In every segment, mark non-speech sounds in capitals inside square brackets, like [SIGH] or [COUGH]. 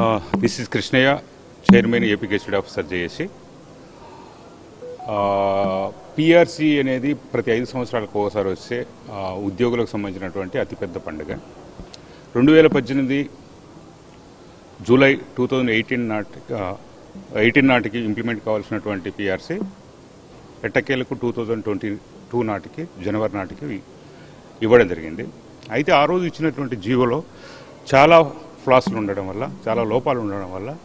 This is Krishnaiah chairman AP gazetted officer JAC PRC అనేది ప్రతి ఐదు సంవత్సరాలకు ఒకసారి వచ్చే ఉద్యోగులకు సంబంధించినటువంటి అతిపెద్ద పండుగ. రెండు వేల పద్దెనిమిది జూలై టూ థౌజండ్ ఎయిటీన్ నాటి ఎయిటీన్ నాటికి ఇంప్లిమెంట్ కావాల్సినటువంటి పిఆర్సీ ఎట్టకేలకు టూ థౌజండ్ ట్వంటీ టూ నాటికి జనవరి నాటికి ఇవ్వడం జరిగింది. అయితే ఆ రోజు ఇచ్చినటువంటి జీవోలో చాలా ఫ్లాస్లు ఉండడం వల్ల చాలా లోపాలు ఉండడం వల్ల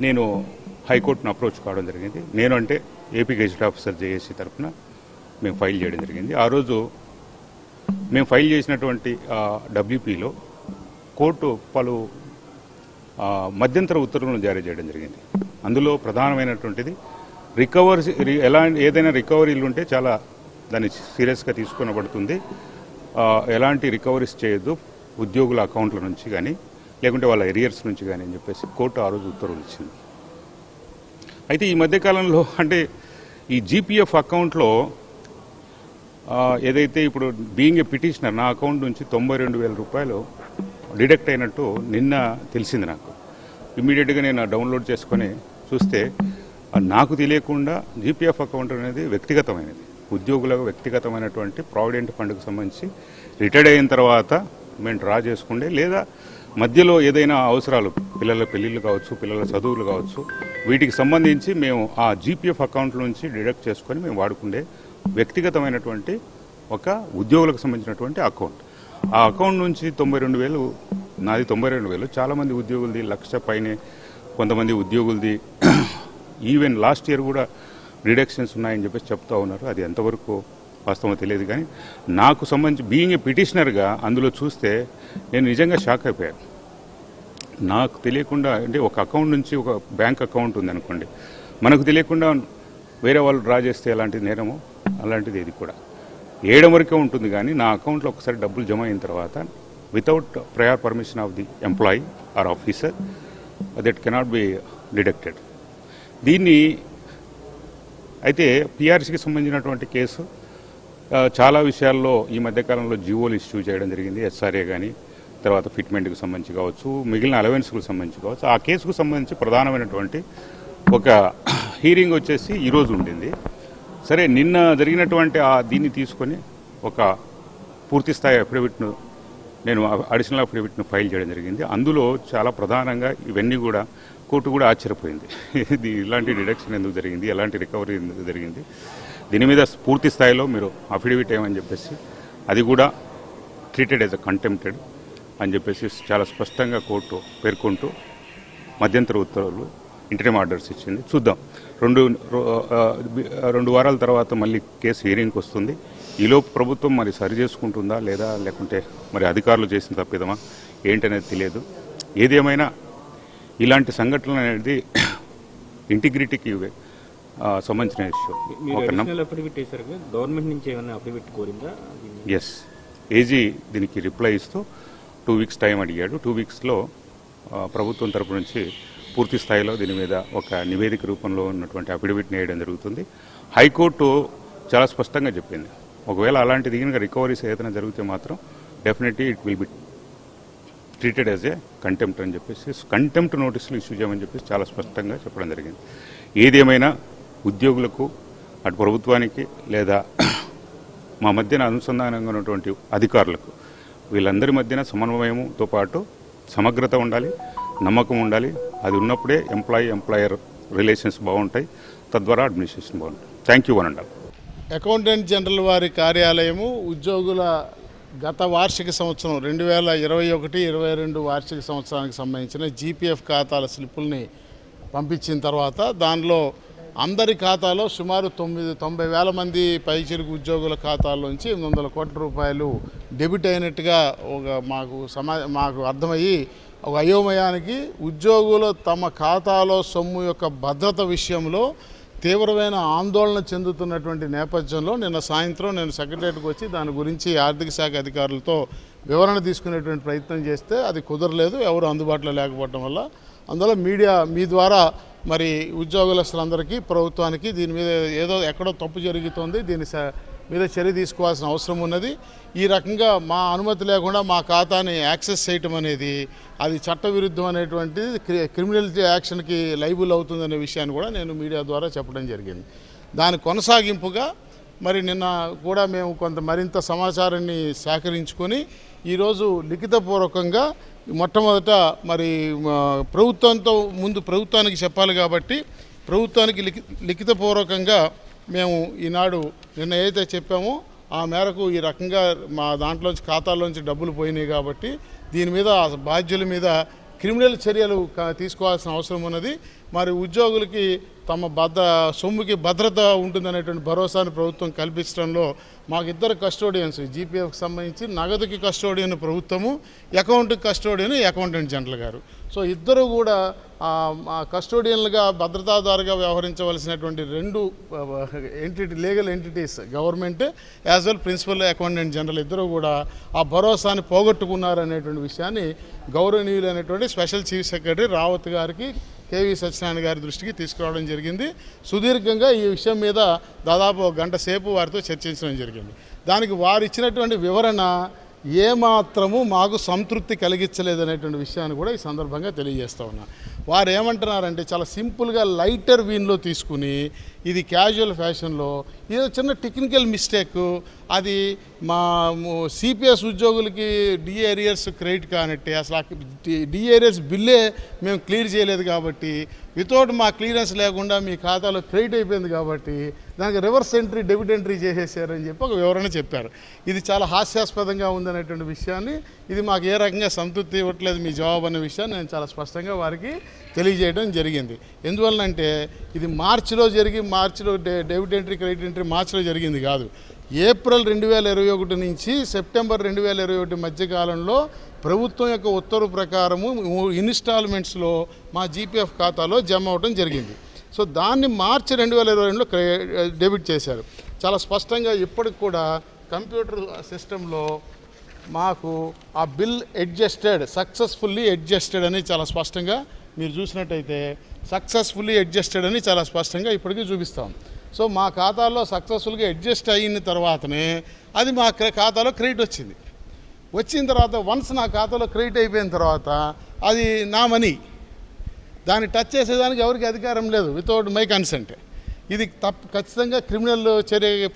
నేను హైకోర్టును అప్రోచ్ కావడం జరిగింది. నేను అంటే ఏపీ గెజిట్ ఆఫీసర్ జేఏసీ తరఫున మేము ఫైల్ చేయడం జరిగింది. ఆ రోజు మేము ఫైల్ చేసినటువంటి డబ్ల్యూపీలో కోర్టు పలు మధ్యంతర ఉత్తర్వులను జారీ చేయడం జరిగింది. అందులో ప్రధానమైనటువంటిది రికవరీ రి- ఎలా ఏదైనా రికవరీలు ఉంటే చాలా దాన్ని సీరియస్గా తీసుకునబడుతుంది. ఎలాంటి రికవరీస్ చేయొద్దు. ఉద్యోగుల అకౌంట్ల నుంచి కానీ లేకుంటే వాళ్ళ ఎరియర్స్ నుంచి కానీ అని చెప్పేసి కోర్టు ఆ రోజు ఉత్తర్వులు ఇచ్చింది. అయితే ఈ మధ్యకాలంలో అంటే ఈ జీపీఎఫ్ అకౌంట్లో ఏదైతే ఇప్పుడు బీయింగ్ ఏ పిటిషనర్ నా అకౌంట్ నుంచి తొంభై రెండు వేల రూపాయలు డిడక్ట్ అయినట్టు నిన్న తెలిసింది నాకు. ఇమీడియట్గా నేను డౌన్లోడ్ చేసుకొని చూస్తే నాకు తెలియకుండా జీపీఎఫ్ అకౌంట్ అనేది వ్యక్తిగతమైనది. ఉద్యోగులకు వ్యక్తిగతమైనటువంటి ప్రావిడెంట్ ఫండ్కు సంబంధించి రిటైర్డ్ అయిన తర్వాత మేము డ్రా చేసుకుండే లేదా మధ్యలో ఏదైనా అవసరాలు పిల్లల పెళ్ళిళ్ళు కావచ్చు పిల్లల చదువులు కావచ్చు వీటికి సంబంధించి మేము ఆ జీపీఎఫ్ అకౌంట్ నుంచి డిడక్ట్ చేసుకొని మేము వాడుకుండే వ్యక్తిగతమైనటువంటి ఒక ఉద్యోగులకు సంబంధించినటువంటి అకౌంట్ ఆ అకౌంట్ నుంచి తొంభై రెండు వేలు నాది తొంభై రెండు వేలు. చాలామంది ఉద్యోగులది లక్ష పైనే కొంతమంది ఉద్యోగులది. ఈవెన్ లాస్ట్ ఇయర్ కూడా రిడక్షన్స్ ఉన్నాయని చెప్పేసి చెప్తా ఉన్నారు. అది ఎంతవరకు వాస్తవం తెలియదు కానీ నాకు సంబంధించి బీయింగ్ ఏ పిటిషనర్గా అందులో చూస్తే నేను నిజంగా షాక్ అయిపోయాను. నాకు తెలియకుండా అంటే ఒక అకౌంట్ నుంచి ఒక బ్యాంక్ అకౌంట్ ఉంది అనుకోండి మనకు తెలియకుండా వేరే వాళ్ళు డ్రా చేస్తే ఎలాంటి నేరమో అలాంటిది ఇది కూడా. ఏయడం వరకే ఉంటుంది కానీ నా అకౌంట్లో ఒకసారి డబ్బులు జమ అయిన తర్వాత without prior permission of the employee or officer that cannot be deducted దీన్ని అయితే పిఆర్సీకి సంబంధించినటువంటి కేసు చాలా విషయాల్లో ఈ మధ్యకాలంలో జీవోలు ఇష్యూ చేయడం జరిగింది ఎస్ఆర్ఏ కానీ తర్వాత ఫిట్మెంట్కి సంబంధించి కావచ్చు మిగిలిన అలవెన్స్కు సంబంధించి కావచ్చు. ఆ కేసుకు సంబంధించి ప్రధానమైనటువంటి ఒక హీరింగ్ వచ్చేసి ఈరోజు ఉండింది. సరే నిన్న జరిగినటువంటి ఆ దీన్ని తీసుకొని ఒక పూర్తిస్థాయి అఫిడవిట్ను నేను అడిషనల్ అఫిడవిట్ను ఫైల్ చేయడం జరిగింది. అందులో చాలా ప్రధానంగా ఇవన్నీ కూడా కోర్టు కూడా ఆశ్చర్యపోయింది. [LAUGHS] ఇది ఇలాంటి డిడక్షన్ ఎందుకు జరిగింది? ఎలాంటి రికవరీ ఎందుకు జరిగింది? దీని మీద పూర్తి స్థాయిలో మీరు అఫిడవిట్ ఏమని చెప్పేసి అది కూడా ట్రీటెడ్ యాజ్ అ కంటెంప్టెడ్ అని చెప్పేసి చాలా స్పష్టంగా కోర్టు పేర్కొంటూ మధ్యంతర ఉత్తర్వులు ఇంటర్మ్ ఆర్డర్స్ ఇచ్చింది. చూద్దాం. రెండు రెండు వారాల తర్వాత మళ్ళీ కేసు హీరింగ్కి వస్తుంది. ఈలోపు ప్రభుత్వం మరి సరి చేసుకుంటుందా లేదా లేకుంటే మరి అధికారులు చేసిన తప్పిదమా ఏంటనేది తెలియదు. ఏదేమైనా ఇలాంటి సంఘటనలు అనేది [CLEARS THROAT] ఇంటిగ్రిటీకి సంబంధించిన ఇష్యూ అఫిడవిట్ గవర్నమెంట్ నుంచి ఏమైనా అఫిడవిట్ కోరిందా? ఎస్ ఏజీ దీనికి రిప్లై ఇస్తూ టూ వీక్స్ టైం అడిగాడు. టూ వీక్స్లో ప్రభుత్వం తరపు నుంచి పూర్తి స్థాయిలో దీని మీద ఒక నివేదిక రూపంలో ఉన్నటువంటి అఫిడవిట్ని వేయడం జరుగుతుంది. హైకోర్టు చాలా స్పష్టంగా చెప్పింది. ఒకవేళ అలాంటిది కనుక రికవరీస్ ఏదైనా జరిగితే మాత్రం definitely it will be treated as a contempt అని చెప్పేసి కంటెంప్ట్ నోటీసులు ఇష్యూ చేయమని చెప్పేసి చాలా స్పష్టంగా చెప్పడం జరిగింది. ఏదేమైనా ఉద్యోగులకు అటు ప్రభుత్వానికి లేదా మా మధ్యన అనుసంధానంగా ఉన్నటువంటి అధికారులకు వీళ్ళందరి మధ్యన సమన్వయంతో పాటు సమగ్రత ఉండాలి నమ్మకం ఉండాలి. అది ఉన్నప్పుడే ఎంప్లాయీ ఎంప్లాయర్ రిలేషన్స్ బాగుంటాయి తద్వారా అడ్మినిస్ట్రేషన్ బాగుంటుంది. Thank you one and accountant general వారి కార్యాలయము ఉద్యోగుల గత వార్షిక సంవత్సరం రెండు వేల ఇరవై ఒకటి ఇరవై రెండు వార్షిక సంవత్సరానికి సంబంధించిన జీపీఎఫ్ ఖాతాల స్లిప్పుల్ని పంపించిన తర్వాత దానిలో అందరి ఖాతాలో సుమారు తొమ్మిది తొంభై వేల మంది పైచిరుకు ఉద్యోగుల ఖాతాల్లోంచి ఎనిమిది వందల కోట్ల రూపాయలు డెబిట్ అయినట్టుగా ఒక మాకు సమా మాకు అర్థమయ్యి ఒక అయోమయానికి ఉద్యోగులు తమ ఖాతాలో సొమ్ము యొక్క భద్రత విషయంలో తీవ్రమైన ఆందోళన చెందుతున్నటువంటి నేపథ్యంలో నిన్న సాయంత్రం నేను సెక్రటరీకి వచ్చి దాని గురించి ఆర్థిక శాఖ అధికారులతో వివరణ తీసుకునేటువంటి ప్రయత్నం చేస్తే అది కుదరలేదు ఎవరు అందుబాటులో లేకపోవడం వల్ల. అందువల్ల మీడియా మీ ద్వారా మరి ఉద్యోగస్తులందరికీ ప్రభుత్వానికి దీని మీద ఏదో ఎక్కడో తప్పు జరుగుతోంది దీన్ని మీద చర్య తీసుకోవాల్సిన అవసరం ఉన్నది. ఈ రకంగా మా అనుమతి లేకుండా మా ఖాతాని యాక్సెస్ చేయటం అనేది అది చట్టవిరుద్ధం అనేటువంటిది క్రి- క్రిమినల్ యాక్షన్కి లైబుల్ అవుతుందనే విషయాన్ని కూడా నేను మీడియా ద్వారా చెప్పడం జరిగింది. దాని కొనసాగింపుగా మరి నిన్న కూడా మేము కొంత మరింత సమాచారాన్ని సేకరించుకొని ఈరోజు లిఖితపూర్వకంగా మొట్టమొదట మరి ప్రభుత్వంతో ముందు ప్రభుత్వానికి చెప్పాలి కాబట్టి ప్రభుత్వానికి లిఖి లిఖితపూర్వకంగా మేము ఈనాడు నిన్న ఏదైతే చెప్పామో ఆ మేరకు ఈ రకంగా మా దాంట్లోంచి ఖాతాల్లోంచి డబ్బులు పోయినాయి కాబట్టి దీని మీద బాధ్యుల మీద క్రిమినల్ చర్యలు తీసుకోవాల్సిన అవసరం ఉన్నది. మరి ఉద్యోగులకి తమ భద్ర సొమ్ముకి భద్రత ఉంటుందనేటువంటి భరోసాను ప్రభుత్వం కల్పించడంలో మాకు ఇద్దరు కస్టోడియన్స్ జీపీఎఫ్కి సంబంధించి నగదుకి కస్టోడియన్ ప్రభుత్వము అకౌంట్కి కస్టోడియన్ అకౌంటెంట్ జనరల్ గారు. సో ఇద్దరు కూడా కస్టోడియన్లుగా భద్రతాదారుగా వ్యవహరించవలసినటువంటి రెండు entity legal entities government as well principal accountant general ఇద్దరు కూడా ఆ భరోసాని పోగొట్టుకున్నారు అనేటువంటి విషయాన్ని గౌరవనీయులైనటువంటి స్పెషల్ చీఫ్ సెక్రటరీ రావత్ గారికి కేవీ సత్యనారాయణ గారి దృష్టికి తీసుకురావడం జరిగింది. సుదీర్ఘంగా ఈ విషయం మీద దాదాపు గంట సేపు వారితో చర్చించడం జరిగింది. దానికి వారు ఇచ్చినటువంటి వివరణ ఏమాత్రము మాకు సంతృప్తి కలిగించలేదనేటువంటి విషయాన్ని కూడా ఈ సందర్భంగా తెలియజేస్తా ఉన్నా. వారు ఏమంటున్నారంటే చాలా సింపుల్గా లైటర్ వీన్లో తీసుకుని ఇది క్యాజువల్ ఫ్యాషన్లో ఏదో చిన్న టెక్నికల్ మిస్టేక్ అది మా సిపిఎస్ ఉద్యోగులకి డిఏరియర్స్ క్రెడిట్ కానట్టే అసలు డిఏరియర్స్ బిల్లే మేము క్లియర్ చేయలేదు కాబట్టి వితౌట్ మా క్లియరెన్స్ లేకుండా మీ ఖాతాలో క్రెడిట్ అయిపోయింది కాబట్టి దానికి రివర్స్ ఎంట్రీ డెబిట్ ఎంట్రీ చేసేసారని చెప్పి ఒక వివరణ చెప్పారు. ఇది చాలా హాస్యాస్పదంగా ఉందనేటువంటి విషయాన్ని ఇది మాకు ఏ రకంగా సంతృప్తి ఇవ్వట్లేదు మీ జవాబు అనే విషయాన్ని నేను చాలా స్పష్టంగా వారికి తెలియజేయడం జరిగింది. ఎందువల్లంటే ఇది మార్చిలో జరిగి మార్చిలో డెబిట్ ఎంట్రీ క్రెడిట్ ఎంట్రీ మార్చిలో జరిగింది కాదు. ఏప్రిల్ రెండు వేల ఇరవై ఒకటి నుంచి సెప్టెంబర్ రెండు వేల ఇరవై ఒకటి మధ్య కాలంలో ప్రభుత్వం యొక్క ఉత్తర్వు ప్రకారము ఇన్స్టాల్మెంట్స్లో మా జీపీఎఫ్ ఖాతాలో జమ అవడం జరిగింది. సో దాన్ని మార్చి రెండు వేల ఇరవై రెండులో డెబిట్ చేశారు. చాలా స్పష్టంగా ఇప్పటికి కూడా కంప్యూటర్ సిస్టంలో మాకు ఆ బిల్ అడ్జస్టెడ్ సక్సెస్ఫుల్లీ అడ్జస్టెడ్ అని చాలా స్పష్టంగా మీరు చూసినట్టయితే సక్సెస్ఫుల్లీ అడ్జస్టెడ్ అని చాలా స్పష్టంగా ఇప్పటికీ చూపిస్తాం. సో మా ఖాతాలో సక్సెస్ఫుల్గా అడ్జస్ట్ అయిన తర్వాతనే అది మా క్రె- ఖాతాలో క్రెడిట్ వచ్చింది. వచ్చిన తర్వాత వన్స్ నా ఖాతాలో క్రెడిట్ అయిపోయిన తర్వాత అది నా మనీ. దాన్ని టచ్ చేసేదానికి ఎవరికి అధికారం లేదు వితౌట్ మై కన్సెంట్ ఇది తప్ప ఖచ్చితంగా క్రిమినల్ చర్య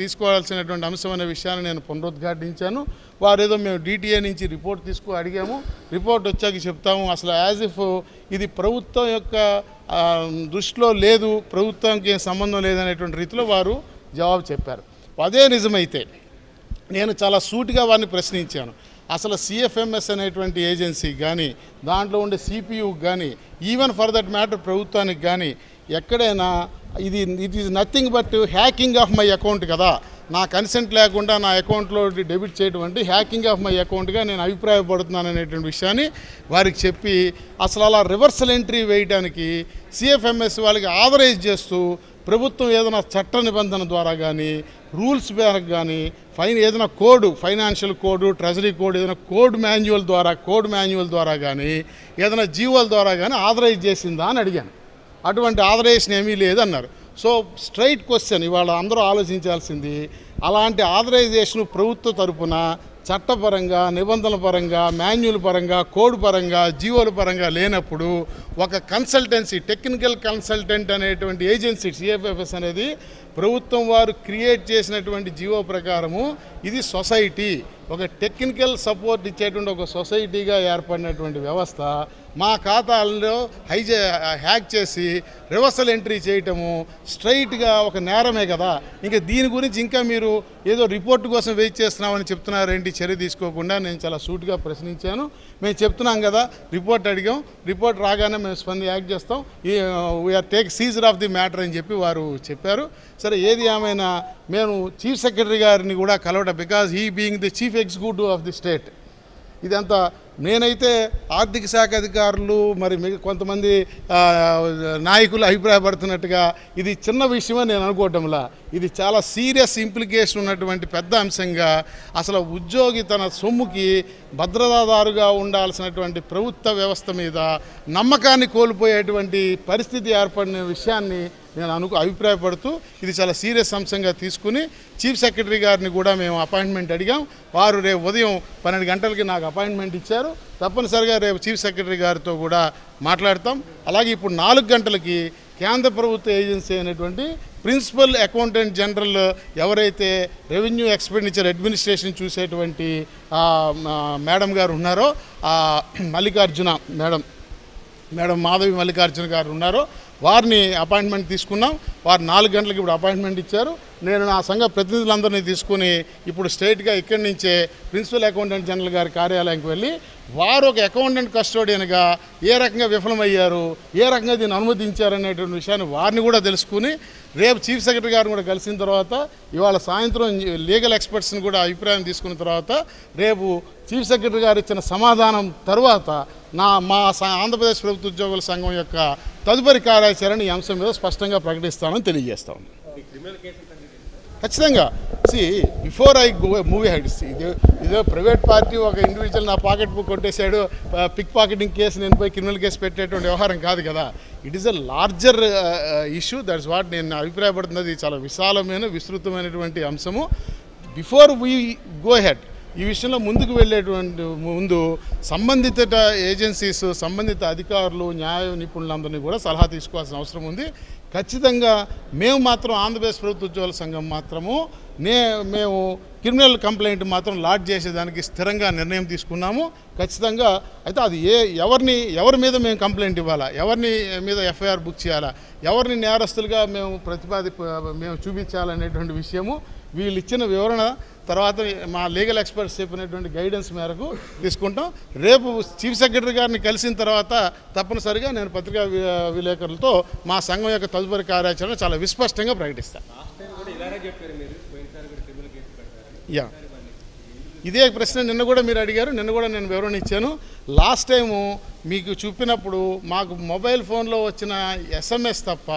తీసుకోవాల్సినటువంటి అంశం అనే విషయాన్ని నేను పునరుద్ఘాటించాను. వారేదో మేము డీటీఏ నుంచి రిపోర్ట్ తీసుకు అడిగాము. రిపోర్ట్ వచ్చాక చెప్తాము. అసలు యాజ్ ఇఫ్ ఇది ప్రభుత్వం యొక్క దృష్టిలో లేదు ప్రభుత్వానికి ఏం సంబంధం లేదనేటువంటి రీతిలో వారు జవాబు చెప్పారు. అదే నిజమైతే నేను చాలా సూటిగా వారిని ప్రశ్నించాను. అసలు సిఎఫ్ఎంఎస్ అనేటువంటి ఏజెన్సీ కానీ దాంట్లో ఉండే సిపియుకి కానీ ఈవెన్ ఫర్ దట్ మ్యాటర్ ప్రభుత్వానికి కానీ ఎక్కడైనా ఇది it is nothing but hacking of my account కదా. నా కన్సెంట్ లేకుండా నా అకౌంట్లో డెబిట్ చేయడం అంటే హ్యాకింగ్ ఆఫ్ మై అకౌంట్గా నేను అభిప్రాయపడుతున్నాను అనేటువంటి విషయాన్ని వారికి చెప్పి అసలు అలా రివర్సల్ ఎంట్రీ వేయడానికి సిఎఫ్ఎంఎస్ వాళ్ళకి ఆథరైజ్ చేస్తూ ప్రభుత్వం ఏదైనా చట్ట నిబంధన ద్వారా కానీ రూల్స్ మేరకు కానీ ఫైన్ ఏదైనా code financial code treasury code ఏదైనా కోడ్ మాన్యువల్ ద్వారా కోడ్ మాన్యువల్ ద్వారా కానీ ఏదైనా జీవోల ద్వారా కానీ ఆథరైజ్ చేసిందా అని అడిగాను. అటువంటి ఆదరేషన్ ఏమీ లేదన్నారు. సో స్ట్రైట్ క్వశ్చన్ ఇవాళ అందరూ ఆలోచించాల్సింది అలాంటి ఆథరైజేషన్ ప్రభుత్వ తరపున చట్టపరంగా నిబంధనల పరంగా మాన్యువల్ పరంగా కోడ్ పరంగా జీవోల పరంగా లేనప్పుడు ఒక కన్సల్టెన్సీ టెక్నికల్ కన్సల్టెంట్ అనేటువంటి ఏజెన్సీ సిఎఫ్ఎఫ్ఎస్ అనేది ప్రభుత్వం వారు క్రియేట్ చేసినటువంటి జీవో ప్రకారము ఇది సొసైటీ. ఒక టెక్నికల్ సపోర్ట్ ఇచ్చేటువంటి ఒక సొసైటీగా ఏర్పడినటువంటి వ్యవస్థ మా ఖాతాల్లో హైజే హ్యాక్ చేసి రివర్సల్ ఎంట్రీ చేయటము స్ట్రైట్గా ఒక నేరమే కదా. ఇంకా దీని గురించి ఇంకా మీరు ఏదో రిపోర్ట్ కోసం వెయిట్ చేస్తున్నామని చెప్తున్నారేంటి చర్య తీసుకోకుండా నేను చాలా సూట్గా ప్రశ్నించాను. మేము చెప్తున్నాం కదా రిపోర్ట్ అడిగాం. రిపోర్ట్ రాగానే మేము స్పంది యాక్ట్ చేస్తాం. We are take seizure of the matter అని చెప్పి వారు చెప్పారు. సరే ఏది ఏమైనా మేము చీఫ్ సెక్రటరీ గారిని కూడా కలవటం because he being the chief executive of the state ఇదంతా నేనైతే ఆర్థిక శాఖ అధికారులు మరి కొంతమంది నాయకులు అభిప్రాయపడుతున్నట్టుగా ఇది చిన్న విషయమని నేను అనుకోవటంలా. ఇది చాలా సీరియస్ ఇంప్లికేషన్ ఉన్నటువంటి పెద్ద అంశంగా అసలు ఉద్యోగి తన సొమ్ముకి భద్రతాదారుగా ఉండాల్సినటువంటి ప్రభుత్వ వ్యవస్థ మీద నమ్మకాన్ని కోల్పోయేటువంటి పరిస్థితి ఏర్పడిన విషయాన్ని నేను అనుకు అభిప్రాయపడుతూ ఇది చాలా సీరియస్ అంశంగా తీసుకుని చీఫ్ సెక్రటరీ గారిని కూడా మేము అపాయింట్మెంట్ అడిగాం. వారు రేపు ఉదయం పన్నెండు గంటలకి నాకు అపాయింట్మెంట్ ఇచ్చారు. తప్పనిసరిగా రేపు చీఫ్ సెక్రటరీ గారితో కూడా మాట్లాడతాం. అలాగే ఇప్పుడు నాలుగు గంటలకి కేంద్ర ప్రభుత్వ ఏజెన్సీ అయినటువంటి ప్రిన్సిపల్ అకౌంటెంట్ జనరల్ ఎవరైతే రెవెన్యూ ఎక్స్పెండిచర్ అడ్మినిస్ట్రేషన్ చూసేటువంటి మేడం గారు ఉన్నారో మల్లికార్జున మేడం మేడం మాధవి మల్లికార్జున గారు ఉన్నారో వారిని అపాయింట్మెంట్ తీసుకున్నాం. వారు నాలుగు గంటలకు ఇప్పుడు అపాయింట్మెంట్ ఇచ్చారు. నేను నా సంఘ ప్రతినిధులందరినీ తీసుకుని ఇప్పుడు స్ట్రైట్గా ఇక్కడి నుంచే ప్రిన్సిపల్ అకౌంటెంట్ జనరల్ గారి కార్యాలయానికి వెళ్ళి వారు ఒక అకౌంటెంట్ కస్టోడియన్గా ఏ రకంగా విఫలమయ్యారు ఏ రకంగా దీన్ని అనుమతించారు అనేటువంటి విషయాన్ని వారిని కూడా తెలుసుకుని రేపు చీఫ్ సెక్రటరీ గారిని కూడా కలిసిన తర్వాత ఇవాళ సాయంత్రం లీగల్ ఎక్స్పర్ట్స్ని కూడా అభిప్రాయం తీసుకున్న తర్వాత రేపు చీఫ్ సెక్రటరీ గారు ఇచ్చిన సమాధానం తర్వాత నా మా స- ఆంధ్రప్రదేశ్ ప్రభుత్వ ఉద్యోగుల సంఘం యొక్క తదుపరి కార్యాచరణ ఈ అంశం మీద స్పష్టంగా ప్రకటిస్తానని తెలియజేస్తాను ఖచ్చితంగా. See before I go move ahead ఇది ఇదో ప్రైవేట్ పార్టీ ఒక ఇండివిజువల్ నా పాకెట్ బుక్ కొట్టేశాడు పిక్ పాకెటింగ్ కేసు నేను పోయి క్రిమినల్ కేసు పెట్టేటువంటి వ్యవహారం కాదు కదా. It is a larger issue that's what నేను అభిప్రాయపడుతున్నది చాలా విశాలమైన విస్తృతమైనటువంటి అంశము. బిఫోర్ వీ గో హెడ్ ఈ విషయంలో ముందుకు వెళ్ళేటువంటి ముందు సంబంధిత ఏజెన్సీస్ సంబంధిత అధికారులు న్యాయ నిపుణులందరినీ కూడా సలహా తీసుకోవాల్సిన అవసరం ఉంది. ఖచ్చితంగా మేము మాత్రం ఆంధ్రప్రదేశ్ ప్రభుత్వ ఉద్యోగుల సంఘం మాత్రము నే మేము క్రిమినల్ కంప్లైంట్ మాత్రం లాడ్జ్ చేసేదానికి స్థిరంగా నిర్ణయం తీసుకున్నాము. ఖచ్చితంగా అయితే అది ఏ ఎవరిని ఎవరి మీద మేము కంప్లైంట్ ఇవ్వాలా? ఎవరిని మీద ఎఫ్ఐఆర్ బుక్ చేయాలా? ఎవరిని నేరస్తులుగా మేము ప్రతిపాది మేము చూపించాలనేటువంటి విషయము వీళ్ళు ఇచ్చిన వివరణ తర్వాత మా లీగల్ ఎక్స్పర్ట్స్ చెప్పినటువంటి గైడెన్స్ మేరకు తీసుకుంటాం. రేపు చీఫ్ సెక్రటరీ గారిని కలిసిన తర్వాత తప్పనిసరిగా నేను పత్రికా విలేకరులతో మా సంఘం యొక్క తదుపరి కార్యాచరణ చాలా విస్పష్టంగా ప్రకటిస్తాను. యా. ఇదే ప్రశ్న నిన్న కూడా మీరు అడిగారు నిన్న కూడా నేను వివరణ ఇచ్చాను. లాస్ట్ టైము మీకు చూపినప్పుడు మాకు మొబైల్ ఫోన్లో వచ్చిన ఎస్ఎంఎస్ తప్ప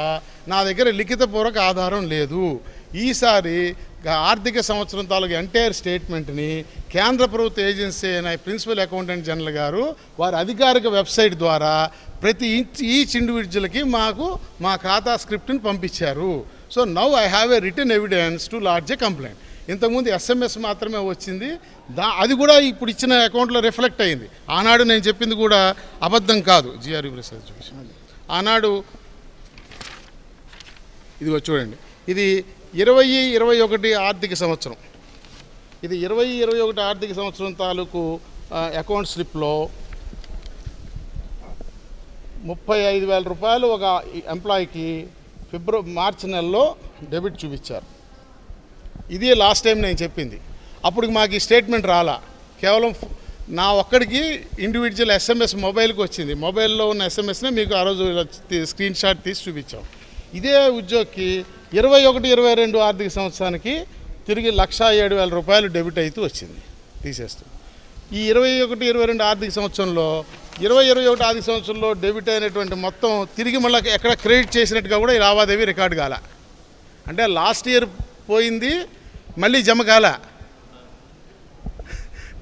నా దగ్గర లిఖితపూర్వక ఆధారం లేదు. ఈసారి ఆర్థిక సంవత్సరం తాలూకు ఎంటైర్ స్టేట్మెంట్ని కేంద్ర ప్రభుత్వ ఏజెన్సీ అయిన ప్రిన్సిపల్ అకౌంటెంట్ జనరల్ గారు వారి అధికారిక వెబ్సైట్ ద్వారా ప్రతి ఈచ్ ఈచ్ ఇండివిజువల్కి మాకు మా ఖాతా స్క్రిప్ట్ని పంపించారు. So now I have a return evidence to large a complaint ఇంతకుముందు ఎస్ఎంఎస్ మాత్రమే వచ్చింది. దా అది కూడా ఇప్పుడు ఇచ్చిన అకౌంట్లో రిఫ్లెక్ట్ అయింది. ఆనాడు నేను చెప్పింది కూడా అబద్ధం కాదు. జిఆర్యూ రీసెర్చ్ ఎడ్యుకేషన్ ఆనాడు ఇదిగో చూడండి. ఇది ఇరవై ఇరవై ఒకటి ఆర్థిక సంవత్సరం. ఇది ఇరవై ఇరవై ఒకటి ఆర్థిక సంవత్సరం తాలూకు అకౌంట్ స్లిప్లో ముప్పై ఐదు వేల రూపాయలు ఒక ఎంప్లాయీకి ఫిబ్రవరి మార్చి నెలలో డెబిట్ చూపించారు. ఇది లాస్ట్ టైం నేను చెప్పింది. అప్పుడు మాకు ఈ స్టేట్మెంట్ రాలా. కేవలం నా ఒక్కడికి ఇండివిజువల్ ఎస్ఎంఎస్ మొబైల్కి వచ్చింది. మొబైల్లో ఉన్న ఎస్ఎంఎస్నే మీకు ఆ రోజు స్క్రీన్ షాట్ తీసి చూపించాం. ఇదే ఉద్యోగికి ఇరవై ఒకటి ఇరవై రెండు ఆర్థిక సంవత్సరానికి తిరిగి లక్షా ఏడు వేల రూపాయలు డెబిట్ అవుతూ వచ్చింది తీసేస్తూ. ఈ ఇరవై ఒకటి ఇరవై రెండు ఆర్థిక సంవత్సరంలో ఇరవై ఇరవై ఒకటి ఆర్థిక సంవత్సరంలో డెబిట్ అయినటువంటి మొత్తం తిరిగి మళ్ళీ ఎక్కడ క్రెడిట్ చేసినట్టుగా కూడా ఈ లావాదేవీ రికార్డు కాల. అంటే లాస్ట్ ఇయర్ పోయింది మళ్ళీ జమ కాల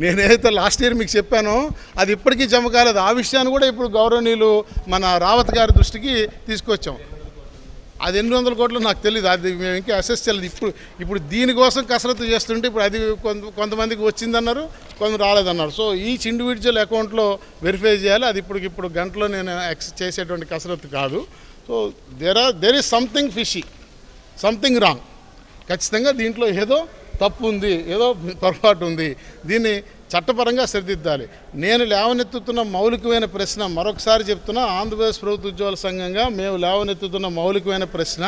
నేనేదైతే లాస్ట్ ఇయర్ మీకు చెప్పానో అది ఇప్పటికీ జమ కాలేదు ఆ విషయాన్ని కూడా ఇప్పుడు గౌరవనీయులు మన రావత్ గారి దృష్టికి తీసుకొచ్చాం. అది ఎన్ని వందల కోట్లు నాకు తెలియదు అది మేము ఇంకా అసెస్ చేయలేదు. ఇప్పుడు ఇప్పుడు దీనికోసం కసరత్తు చేస్తుంటే ఇప్పుడు అది కొంత కొంతమందికి వచ్చిందన్నారు కొంత రాలేదన్నారు. సో ఈచ్ ఇండివిజువల్ అకౌంట్లో వెరిఫై చేయాలి. అది ఇప్పుడు ఇప్పుడు గంటలో నేను ఎక్స్ చేసేటువంటి కసరత్తు కాదు. So there are there is something fishy something wrong ఖచ్చితంగా దీంట్లో ఏదో తప్పు ఉంది ఏదో పొరపాటు ఉంది. దీన్ని చట్టపరంగా సరిదిద్దాలి. నేను లేవనెత్తుతున్న మౌలికమైన ప్రశ్న మరొకసారి చెప్తున్నా ఆంధ్రప్రదేశ్ ప్రభుత్వ ఉద్యోగుల సంఘంగా మేము లేవనెత్తుతున్న మౌలికమైన ప్రశ్న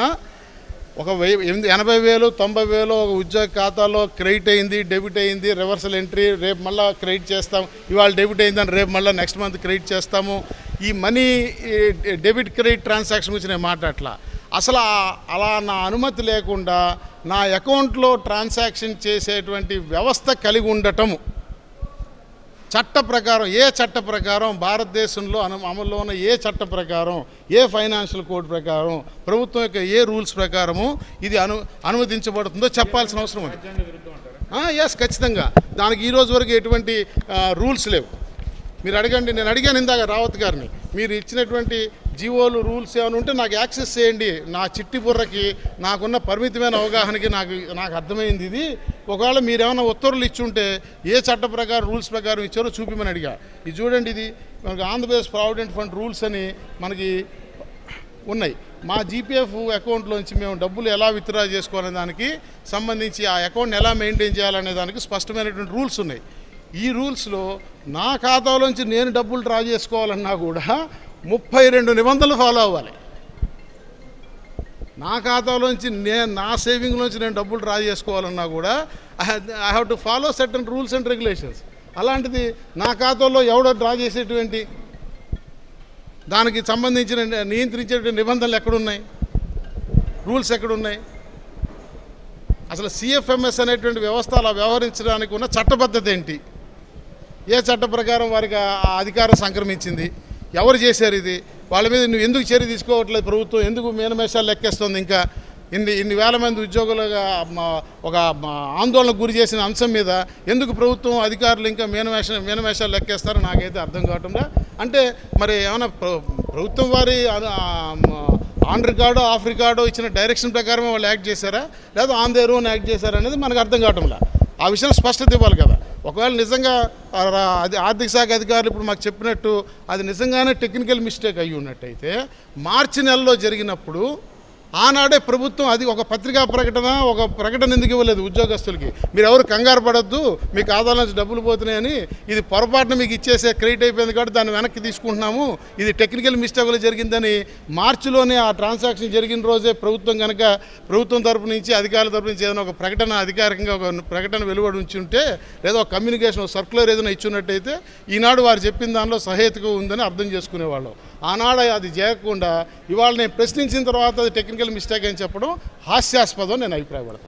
ఒక వెయ్యి ఎనిమిది ఎనభై వేలు తొంభై వేలు ఒక ఉద్యోగ ఖాతాలో క్రెడిట్ అయింది డెబిట్ అయింది రివర్సల్ ఎంట్రీ రేపు మళ్ళీ క్రెడిట్ చేస్తాం ఇవాళ డెబిట్ అయిందని రేపు మళ్ళీ నెక్స్ట్ మంత్ క్రెడిట్ చేస్తాము. ఈ మనీ డెబిట్ క్రెడిట్ ట్రాన్సాక్షన్ గురించి నేను మాట్లాడట్లా అసలు అలా నా అనుమతి లేకుండా నా అకౌంట్లో ట్రాన్సాక్షన్ చేసేటువంటి వ్యవస్థ కలిగి ఉండటము. చట్ట ప్రకారం ఏ చట్ట ప్రకారం భారతదేశంలో అను అమల్లో ఉన్న ఏ చట్ట ప్రకారం ఏ ఫైనాన్షియల్ కోడ్ ప్రకారం ప్రభుత్వం యొక్క ఏ రూల్స్ ప్రకారము ఇది అను అనుమతించబడుతుందో చెప్పాల్సిన అవసరం ఉంది. ఎస్ ఖచ్చితంగా. దానికి ఈరోజు వరకు ఎటువంటి రూల్స్ లేవు. మీరు అడగండి నేను అడిగాను ఇందాక రావత్ గారిని. మీరు ఇచ్చినటువంటి జీవోలు రూల్స్ ఏమైనా ఉంటే నాకు యాక్సెస్ చేయండి. నా చిట్టి బుర్రకి నాకున్న పరిమితమైన అవగాహనకి నాకు నాకు అర్థమైంది ఇది. ఒకవేళ మీరు ఏమైనా ఉత్తర్వులు ఇచ్చుంటే ఏ చట్ట ప్రకారం రూల్స్ ప్రకారం ఇచ్చారో చూపిమని అడిగా. ఇది చూడండి ఇది. మనకి ఆంధ్రప్రదేశ్ ప్రావిడెంట్ ఫండ్ రూల్స్ అని మనకి ఉన్నాయి. మా జీపీఎఫ్ అకౌంట్లోంచి మేము డబ్బులు ఎలా విత్డ్రా చేసుకోవాలనే దానికి సంబంధించి ఆ అకౌంట్ని ఎలా మెయింటైన్ చేయాలనే దానికి స్పష్టమైనటువంటి రూల్స్ ఉన్నాయి. ఈ రూల్స్లో నా ఖాతాలోంచి నేను డబ్బులు డ్రా చేసుకోవాలన్నా కూడా ముప్పై రెండు నిబంధనలు ఫాలో అవ్వాలి. నా ఖాతాలోంచి నేను నా సేవింగ్లోంచి నేను డబ్బులు డ్రా చేసుకోవాలన్నా కూడా I have to follow certain rules and regulations. అలాంటిది నా ఖాతాలో ఎవడో డ్రా చేసేటువంటి దానికి సంబంధించిన నియంత్రించేటువంటి నిబంధనలు ఎక్కడున్నాయి? రూల్స్ ఎక్కడున్నాయి? అసలు సిఎఫ్ఎంఎస్ అనేటువంటి వ్యవస్థ అలా వ్యవహరించడానికి ఉన్న చట్టబద్ధత ఏంటి? ఏ చట్ట ప్రకారం వారికి ఆ అధికారం సంక్రమించింది? ఎవరు చేశారు ఇది? వాళ్ళ మీద నువ్వు ఎందుకు చర్య తీసుకోవట్లేదు ప్రభుత్వం? ఎందుకు మీనమేషాలు లెక్కేస్తుంది ఇంకా? ఇన్ని ఇన్ని వేల మంది ఉద్యోగులుగా ఒక ఆందోళనకు గురి చేసిన అంశం మీద ఎందుకు ప్రభుత్వం అధికారులు ఇంకా మీనమేష మీనమేషాలు లెక్కేస్తారో నాకైతే అర్థం కావటంలా. అంటే మరి ఏమైనా ప్ర- ప్రభుత్వం వారి ఆన్ రికార్డో ఆఫ్ రికార్డో ఇచ్చిన డైరెక్షన్ ప్రకారమే వాళ్ళు యాక్ట్ చేశారా? లేదా ఆన్ దేర్ ఓన్ యాక్ట్ చేశారా అనేది మనకు అర్థం కావటంలా. ఆ విషయం స్పష్టత ఇవ్వాలి కదా. ఒకవేళ నిజంగా అది ఆర్థిక శాఖ అధికారులు ఇప్పుడు మాకు చెప్పినట్టు అది నిజంగానే టెక్నికల్ మిస్టేక్ అయ్యి ఉన్నట్టయితే మార్చి నెలలో జరిగినప్పుడు ఆనాడే ప్రభుత్వం అది ఒక పత్రికా ప్రకటన ఒక ప్రకటన ఎందుకు ఇవ్వలేదు ఉద్యోగస్తులకి? మీరు ఎవరు కంగారు పడద్దు మీకు ఆదాయం నుంచి డబ్బులు పోతున్నాయని ఇది పొరపాటున మీకు ఇచ్చేసే క్రెడిట్ అయిపోయింది కాబట్టి దాన్ని వెనక్కి తీసుకుంటున్నాము. ఇది టెక్నికల్ మిస్టేక్లో జరిగిందని మార్చిలోనే ఆ ట్రాన్సాక్షన్ జరిగిన రోజే ప్రభుత్వం కనుక ప్రభుత్వం తరపు నుంచి అధికారుల తరపు నుంచి ఏదైనా ఒక ప్రకటన అధికారికంగా ఒక ప్రకటన వెలువడి ఉంచి ఉంటే లేదా ఒక కమ్యూనికేషన్ సర్క్యులర్ ఏదైనా ఇచ్చున్నట్టయితే ఈనాడు వారు చెప్పిన దానిలో సహేతుగా ఉందని అర్థం చేసుకునేవాళ్ళం. ఆనాడ అది చేయకుండా ఇవాళ నేను ప్రశ్నించిన తర్వాత అది టెక్నికల్ మిస్టేక్ అని చెప్పడం హాస్యాస్పదం నేను అభిప్రాయపడతాను.